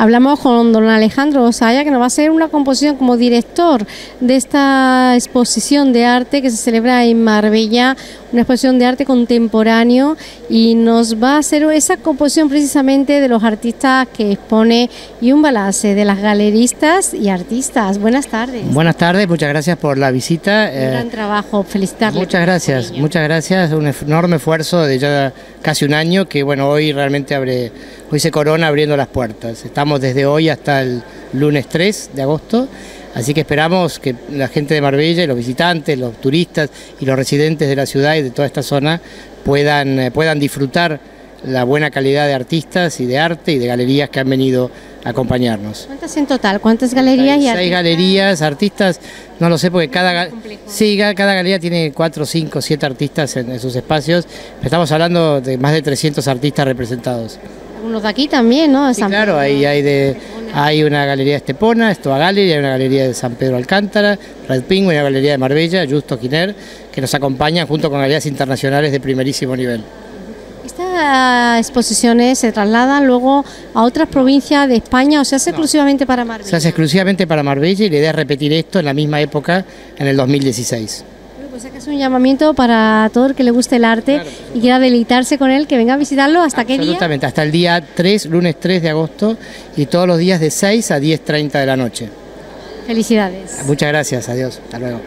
Hablamos con don Alejandro Osaya, que nos va a hacer una composición como director de esta exposición de arte que se celebra en Marbella, una exposición de arte contemporáneo, y nos va a hacer esa composición precisamente de los artistas que expone y un balance de las galeristas y artistas. Buenas tardes. Buenas tardes, muchas gracias por la visita. Un gran trabajo, felicitarle. Muchas gracias, muchas gracias, un enorme esfuerzo de ya casi un año que bueno, hoy realmente abre, hoy se corona abriendo las puertas. Estamos desde hoy hasta el lunes 3 de agosto, así que esperamos que la gente de Marbella los visitantes, los turistas y los residentes de la ciudad y de toda esta zona puedan, eh, puedan disfrutar la buena calidad de artistas y de arte y de galerías que han venido a acompañarnos. ¿Cuántas en total? ¿Cuántas galerías Hay y seis artistas? galerías, artistas, no lo sé porque cada, sí, cada, cada galería tiene cuatro, cinco, siete artistas en, en sus espacios. Estamos hablando de más de 300 artistas representados. Algunos de aquí también, ¿no? Sí, claro, ahí hay de hay una galería de Estepona, Estoa Gallery, hay una galería de San Pedro Alcántara, Red Penguin, una galería de Marbella, Justo Quiner, que nos acompañan junto con galerías internacionales de primerísimo nivel. Estas exposiciones se trasladan luego a otras provincias de España o se hace exclusivamente para Marbella. Se hace exclusivamente para Marbella y la idea es repetir esto en la misma época, en el 2016. Pues es que es un llamamiento para todo el que le guste el arte y quiera deleitarse con él, que venga a visitarlo. ¿Hasta qué día? Absolutamente, hasta el día 3, lunes 3 de agosto y todos los días de 6 a 10.30 de la noche. Felicidades. Muchas gracias, adiós, hasta luego.